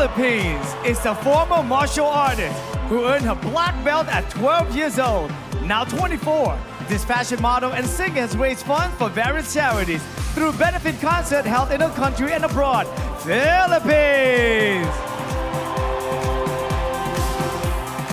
Philippines is a former martial artist who earned her black belt at 12 years old. Now 24, this fashion model and singer has raised funds for various charities through benefit concerts held in her country and abroad, Philippines.